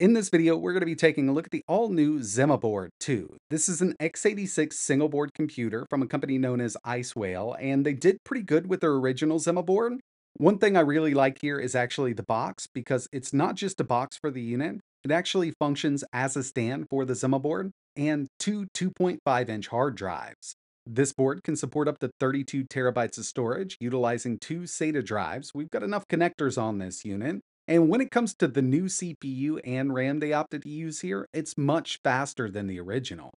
In this video, we're going to be taking a look at the all-new ZimaBoard 2. This is an x86 single-board computer from a company known as IceWhale, and they did pretty good with their original ZimaBoard. One thing I really like here is actually the box, because it's not just a box for the unit, it actually functions as a stand for the ZimaBoard, and two 2.5-inch hard drives. This board can support up to 32 terabytes of storage, utilizing two SATA drives. We've got enough connectors on this unit, and when it comes to the new CPU and RAM they opted to use here, it's much faster than the original.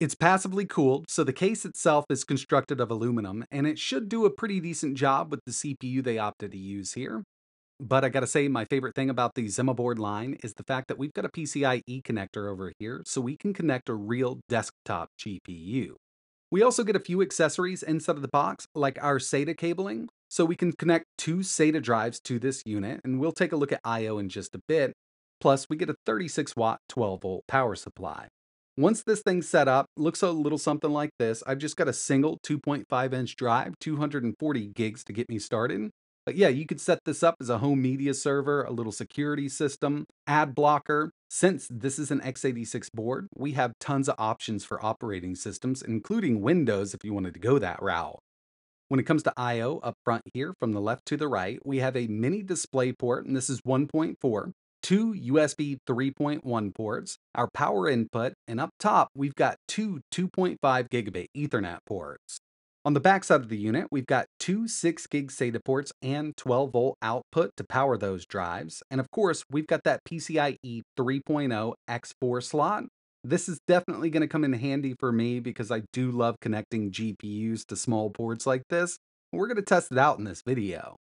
It's passively cooled, so the case itself is constructed of aluminum, and it should do a pretty decent job with the CPU they opted to use here. But I gotta say, my favorite thing about the ZimaBoard line is the fact that we've got a PCIe connector over here, so we can connect a real desktop GPU. We also get a few accessories inside of the box, like our SATA cabling, so we can connect two SATA drives to this unit, and we'll take a look at I.O. in just a bit. Plus, we get a 36 watt 12 volt power supply. Once this thing's set up, looks a little something like this. I've just got a single 2.5 inch drive, 240 gigs to get me started. But yeah, you could set this up as a home media server, a little security system, ad blocker, since this is an x86 board, we have tons of options for operating systems, including Windows if you wanted to go that route. When it comes to I.O. up front here, from the left to the right, we have a mini display port, and this is 1.4, two USB 3.1 ports, our power input, and up top, we've got two 2.5 gigabit Ethernet ports. On the back side of the unit, we've got two 6 gig SATA ports and 12 volt output to power those drives. And of course, we've got that PCIe 3.0 X4 slot. This is definitely going to come in handy for me because I do love connecting GPUs to small ports like this. We're going to test it out in this video.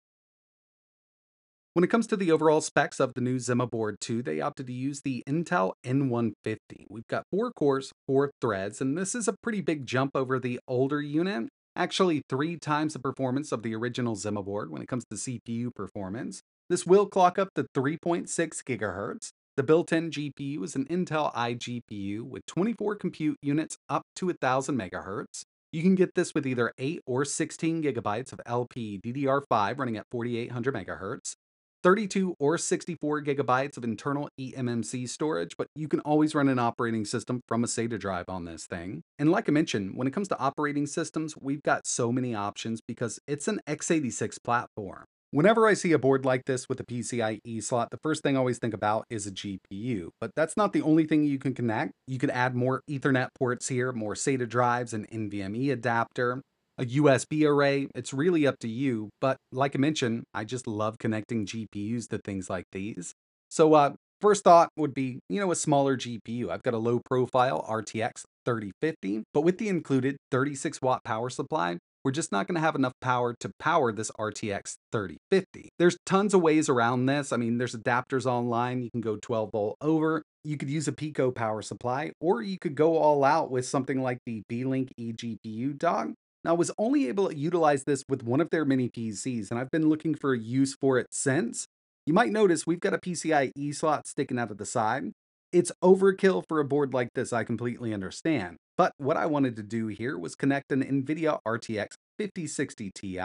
When it comes to the overall specs of the new ZimaBoard 2, they opted to use the Intel N150. We've got four cores, four threads, and this is a pretty big jump over the older unit actually three times the performance of the original ZimaBoard when it comes to CPU performance. This will clock up to 3.6 gigahertz. The built-in GPU is an Intel iGPU with 24 compute units up to 1000 megahertz. You can get this with either 8 or 16 gigabytes of LP DDR5 running at 4800 megahertz. 32 or 64 gigabytes of internal eMMC storage, but you can always run an operating system from a SATA drive on this thing. And like I mentioned, when it comes to operating systems, we've got so many options because it's an x86 platform. Whenever I see a board like this with a PCIe slot, the first thing I always think about is a GPU. But that's not the only thing you can connect. You could add more Ethernet ports here, more SATA drives, an NVMe adapter a USB array, it's really up to you. But like I mentioned, I just love connecting GPUs to things like these. So uh, first thought would be, you know, a smaller GPU. I've got a low profile RTX 3050, but with the included 36 watt power supply, we're just not going to have enough power to power this RTX 3050. There's tons of ways around this. I mean, there's adapters online. You can go 12 volt over. You could use a Pico power supply, or you could go all out with something like the Beelink eGPU dock. Now, I was only able to utilize this with one of their mini PCs, and I've been looking for a use for it since. You might notice we've got a PCIe slot sticking out of the side. It's overkill for a board like this, I completely understand. But what I wanted to do here was connect an NVIDIA RTX 5060 Ti.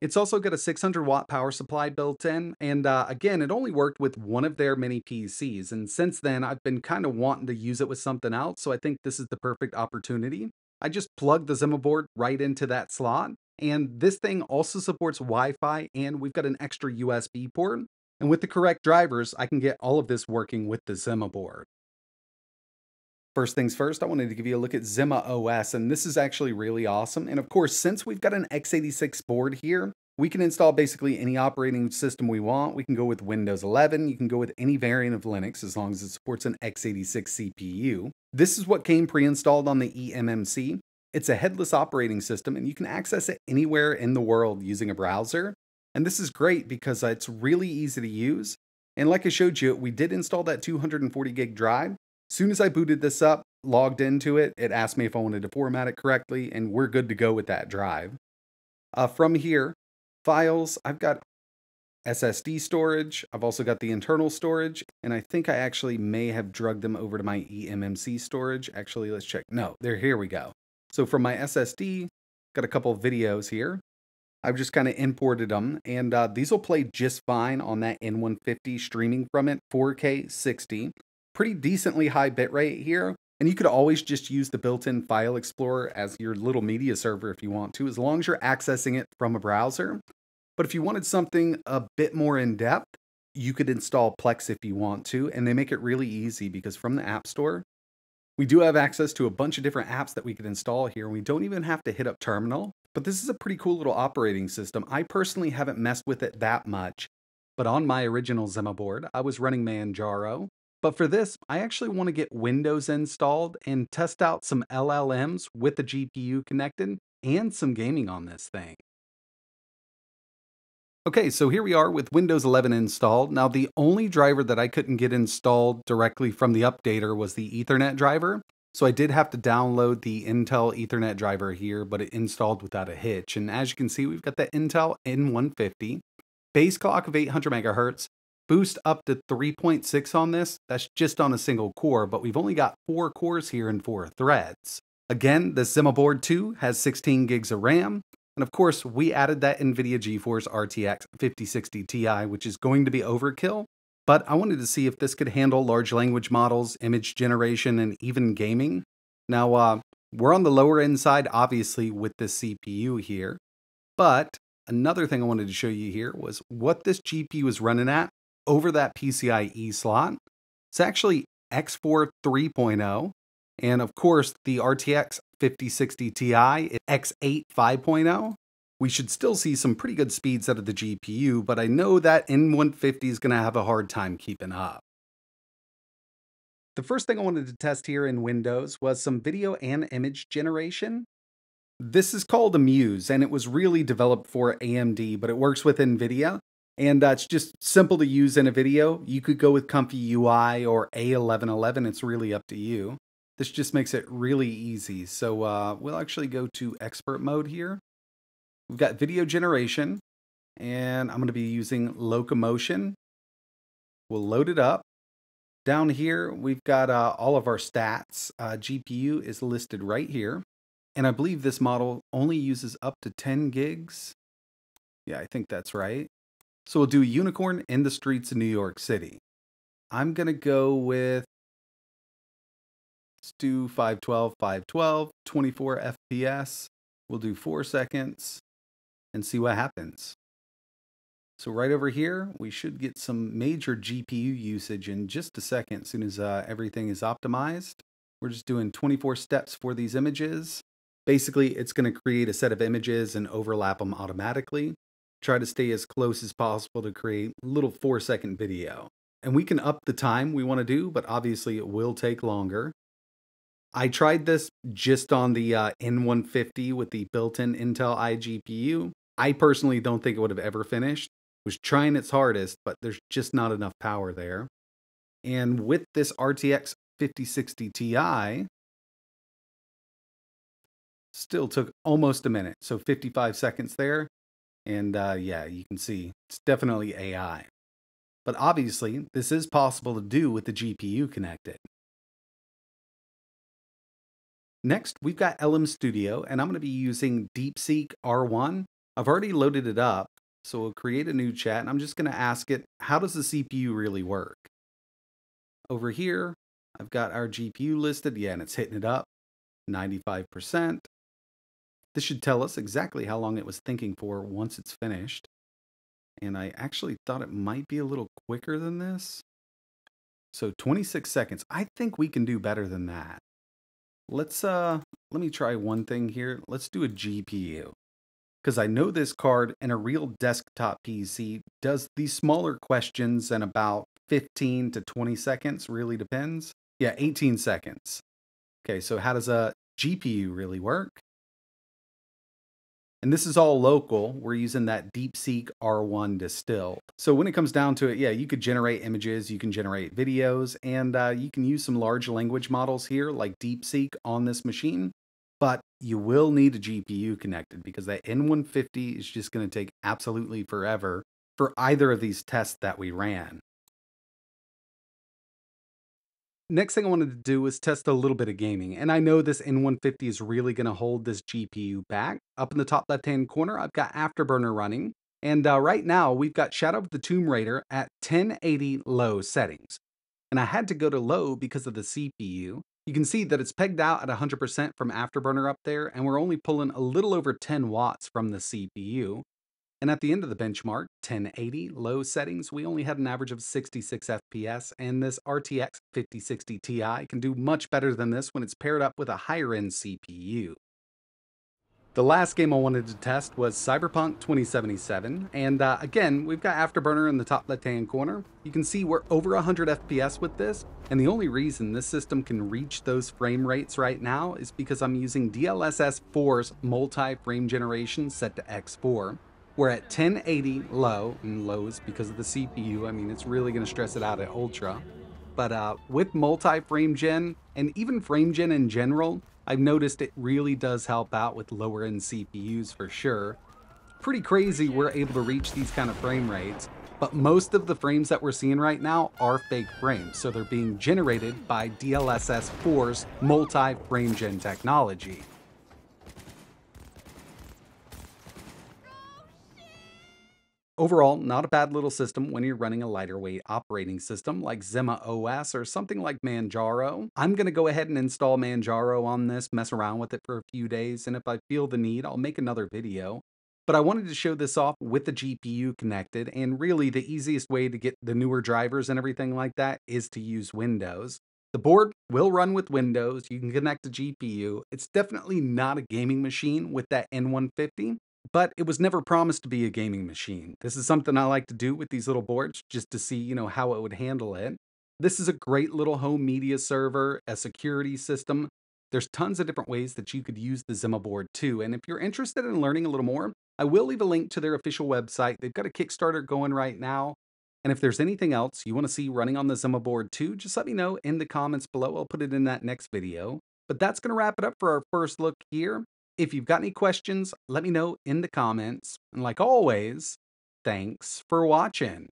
It's also got a 600 watt power supply built in, and uh, again, it only worked with one of their mini PCs, and since then I've been kind of wanting to use it with something else, so I think this is the perfect opportunity. I just plug the ZimaBoard right into that slot. And this thing also supports Wi-Fi and we've got an extra USB port. And with the correct drivers, I can get all of this working with the ZimaBoard. First things first, I wanted to give you a look at Zima OS, and this is actually really awesome. And of course, since we've got an x86 board here, we can install basically any operating system we want. We can go with Windows 11. You can go with any variant of Linux as long as it supports an x86 CPU. This is what came pre-installed on the eMMC. It's a headless operating system and you can access it anywhere in the world using a browser. And this is great because it's really easy to use. And like I showed you, we did install that 240 gig drive. Soon as I booted this up, logged into it, it asked me if I wanted to format it correctly, and we're good to go with that drive. Uh, from here, files. I've got SSD storage. I've also got the internal storage, and I think I actually may have drugged them over to my eMMC storage. Actually, let's check. No, there, here we go. So from my SSD, got a couple videos here. I've just kind of imported them, and uh, these will play just fine on that N150 streaming from it, 4K 60. Pretty decently high bitrate here, and you could always just use the built-in File Explorer as your little media server if you want to, as long as you're accessing it from a browser. But if you wanted something a bit more in-depth, you could install Plex if you want to, and they make it really easy because from the App Store, we do have access to a bunch of different apps that we could install here. And we don't even have to hit up terminal, but this is a pretty cool little operating system. I personally haven't messed with it that much, but on my original ZimaBoard, I was running Manjaro. But for this, I actually want to get Windows installed and test out some LLMs with the GPU connected and some gaming on this thing. Okay, so here we are with Windows 11 installed. Now, the only driver that I couldn't get installed directly from the updater was the Ethernet driver. So I did have to download the Intel Ethernet driver here, but it installed without a hitch. And as you can see, we've got the Intel N150, base clock of 800 megahertz, boost up to 3.6 on this. That's just on a single core, but we've only got four cores here and four threads. Again, the ZimaBoard 2 has 16 gigs of RAM, and of course, we added that NVIDIA GeForce RTX 5060 Ti, which is going to be overkill. But I wanted to see if this could handle large language models, image generation, and even gaming. Now, uh, we're on the lower end side, obviously, with this CPU here. But another thing I wanted to show you here was what this GPU is running at over that PCIe slot. It's actually X4 3.0. And of course, the RTX 5060 Ti is X8 5.0. We should still see some pretty good speeds out of the GPU, but I know that N150 is going to have a hard time keeping up. The first thing I wanted to test here in Windows was some video and image generation. This is called Amuse, and it was really developed for AMD, but it works with NVIDIA. And uh, it's just simple to use in a video. You could go with Comfy UI or A1111, it's really up to you. This just makes it really easy. So uh, we'll actually go to expert mode here. We've got video generation, and I'm going to be using locomotion. We'll load it up. Down here, we've got uh, all of our stats. Uh, GPU is listed right here. And I believe this model only uses up to 10 gigs. Yeah, I think that's right. So we'll do a Unicorn in the streets of New York City. I'm going to go with Let's do 512, 512, 24 FPS. We'll do four seconds and see what happens. So right over here, we should get some major GPU usage in just a second as soon as uh, everything is optimized. We're just doing 24 steps for these images. Basically, it's going to create a set of images and overlap them automatically. Try to stay as close as possible to create a little four second video. And we can up the time we want to do, but obviously it will take longer. I tried this just on the uh, N150 with the built-in Intel iGPU. I personally don't think it would have ever finished. Was trying its hardest, but there's just not enough power there. And with this RTX 5060 Ti, still took almost a minute. So 55 seconds there. And uh, yeah, you can see it's definitely AI. But obviously, this is possible to do with the GPU connected. Next, we've got LM Studio, and I'm going to be using DeepSeek R1. I've already loaded it up, so we'll create a new chat, and I'm just going to ask it, how does the CPU really work? Over here, I've got our GPU listed. Yeah, and it's hitting it up, 95%. This should tell us exactly how long it was thinking for once it's finished. And I actually thought it might be a little quicker than this. So 26 seconds. I think we can do better than that. Let's, uh, let me try one thing here. Let's do a GPU. Because I know this card and a real desktop PC does these smaller questions in about 15 to 20 seconds, really depends. Yeah, 18 seconds. Okay, so how does a GPU really work? And this is all local. We're using that DeepSeek R1 distill. So when it comes down to it, yeah, you could generate images, you can generate videos, and uh, you can use some large language models here like DeepSeek on this machine. But you will need a GPU connected because that N150 is just going to take absolutely forever for either of these tests that we ran. Next thing I wanted to do was test a little bit of gaming, and I know this N150 is really going to hold this GPU back. Up in the top left-hand corner, I've got Afterburner running, and uh, right now we've got Shadow of the Tomb Raider at 1080 low settings. And I had to go to low because of the CPU. You can see that it's pegged out at 100% from Afterburner up there, and we're only pulling a little over 10 watts from the CPU. And at the end of the benchmark, 1080 low settings, we only had an average of 66 FPS, and this RTX 5060 Ti can do much better than this when it's paired up with a higher end CPU. The last game I wanted to test was Cyberpunk 2077, and uh, again, we've got Afterburner in the top left-hand corner. You can see we're over 100 FPS with this, and the only reason this system can reach those frame rates right now is because I'm using DLSS 4's multi-frame generation set to X4. We're at 1080 low, and lows because of the CPU. I mean, it's really going to stress it out at ultra. But uh, with multi-frame gen, and even frame gen in general, I've noticed it really does help out with lower end CPUs for sure. Pretty crazy we're able to reach these kind of frame rates, but most of the frames that we're seeing right now are fake frames, so they're being generated by DLSS 4's multi-frame gen technology. Overall, not a bad little system when you're running a lighter weight operating system like Zima OS or something like Manjaro. I'm going to go ahead and install Manjaro on this, mess around with it for a few days, and if I feel the need, I'll make another video. But I wanted to show this off with the GPU connected, and really the easiest way to get the newer drivers and everything like that is to use Windows. The board will run with Windows. You can connect the GPU. It's definitely not a gaming machine with that N150, but it was never promised to be a gaming machine. This is something I like to do with these little boards just to see, you know, how it would handle it. This is a great little home media server, a security system. There's tons of different ways that you could use the ZimaBoard 2. And if you're interested in learning a little more, I will leave a link to their official website. They've got a Kickstarter going right now. And if there's anything else you want to see running on the ZimaBoard 2, just let me know in the comments below. I'll put it in that next video. But that's going to wrap it up for our first look here. If you've got any questions, let me know in the comments. And like always, thanks for watching.